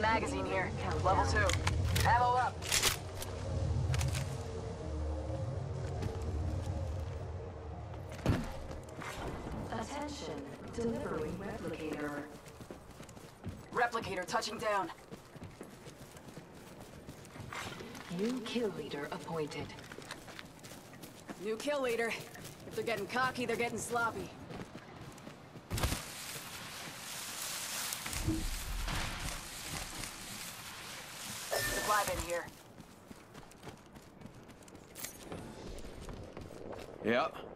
magazine here. Level two. Ammo up. Attention, delivering replicator. Replicator touching down. New kill leader appointed. New kill leader. If they're getting cocky, they're getting sloppy. Bin here. Yep.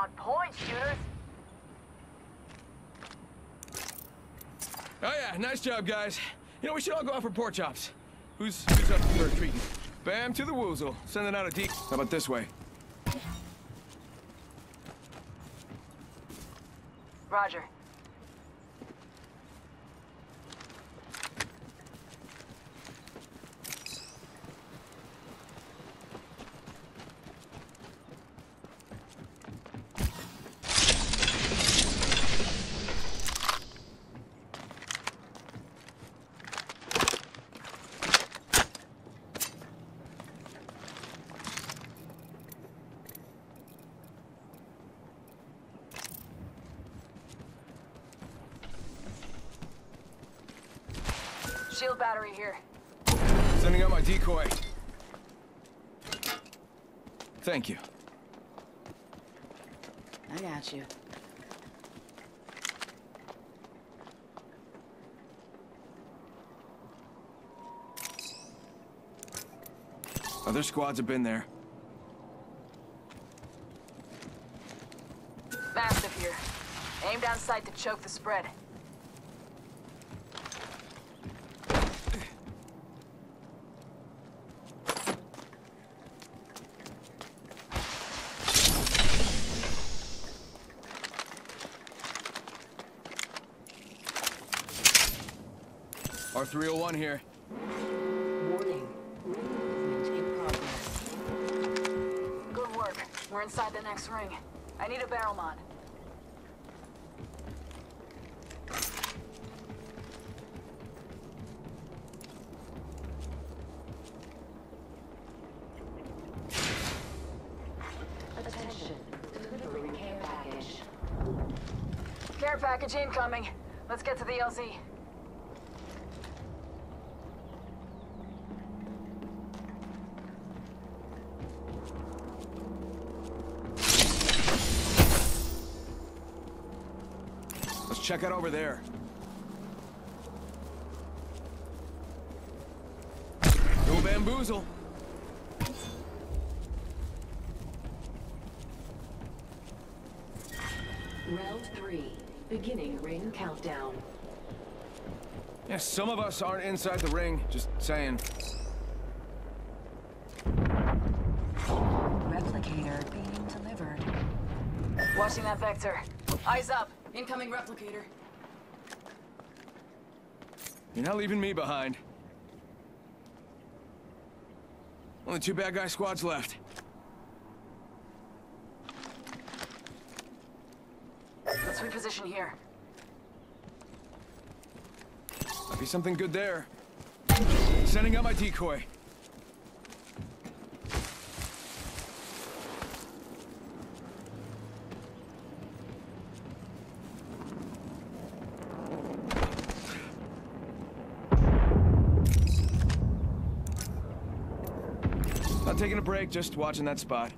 On point, shooters. Oh yeah, nice job, guys. You know, we should all go out for pork chops. Who's who's up for a treat? Bam to the woozle. Sending out a deep. How about this way? Roger. Shield battery here. Sending out my decoy. Thank you. I got you. Other squads have been there. Mastiff here. Aim down sight to choke the spread. R301 here. Warning. Movement progress. Good work. We're inside the next ring. I need a barrel mod. Attention, delivering care package. Care package incoming. Let's get to the LZ. Let's check out over there. No bamboozle. Round three, beginning ring countdown. Yeah, some of us aren't inside the ring. Just saying. Replicator being delivered. Watching that vector. Eyes up. Incoming replicator. You're not leaving me behind. Only two bad guy squads left. Let's reposition here. Might be something good there. Sending out my decoy. Taking a break, just watching that spot.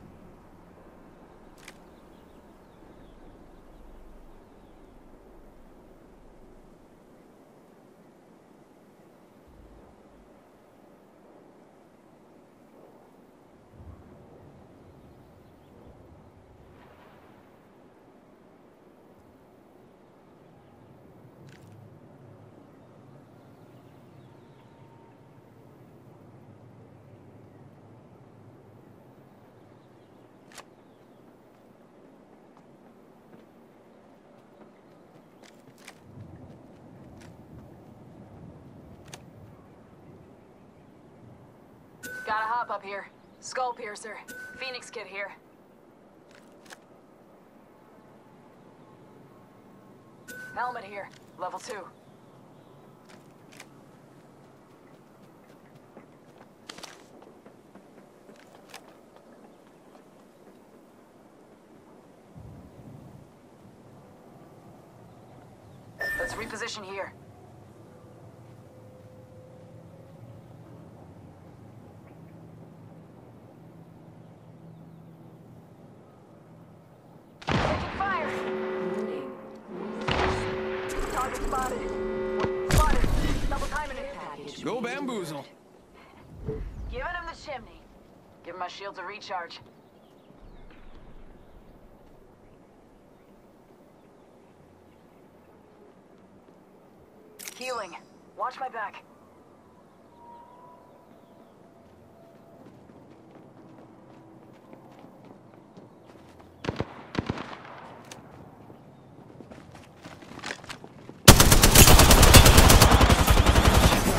Gotta hop up here. Skull piercer. Phoenix kit here. Helmet here. Level two. Let's reposition here. Go bamboozle. Giving him the chimney. Give my shields a recharge. Healing. Watch my back.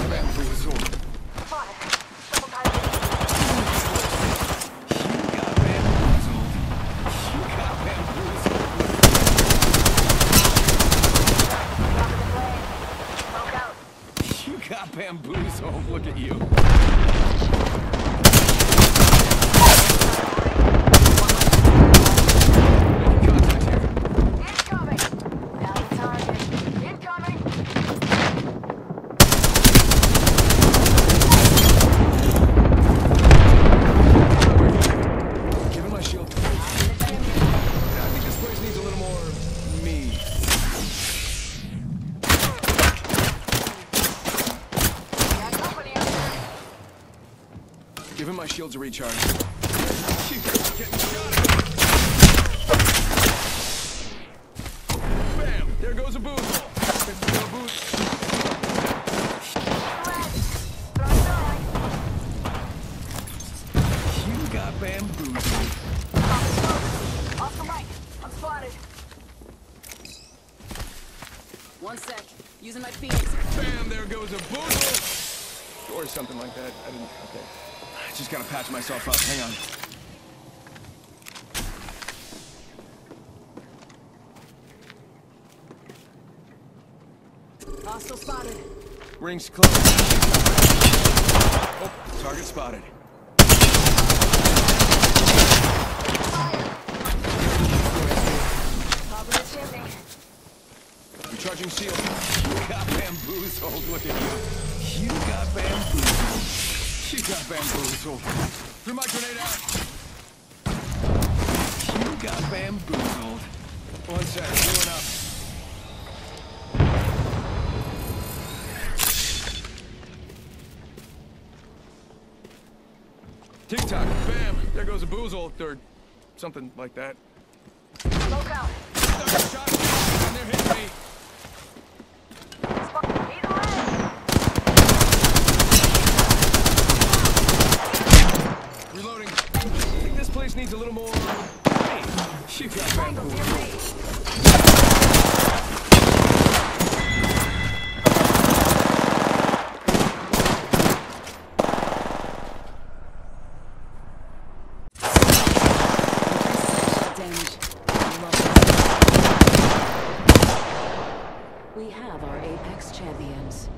Bamboozle. Spotted. Double timing it. You got bamboozled. You got bamboozled. Top of the plane. Smoke out. You got bamboozled. Look at you. Making contact here. Incoming! Now the target. Incoming! Giving my shield. I think this place needs a little more me. Got company up there. Giving my shields a recharge. You guys are getting shot at. Bam! There goes a boozle. Fifty more boots. Throw it on. You got bamboozled. Off the mic. I'm spotted. One sec. Using my Phoenix. Bam! There goes a boozle. Or something like that. I didn't. Okay. Just gotta patch myself up. Hang on. Hostile spotted. Rings close. Oh, target spotted. The shield. You got bamboozled. Look at you. You got bamboozled. You got bamboozled. Threw my grenade out. You got bamboozled. One sec. Healing up. Tick tock. Bam. There goes a boozle. Or something like that. Smoke out. Shot. And they're hitting me. Spot. Either way. Reloading. I think this place needs a little more. Hey, got. We have our Apex champions.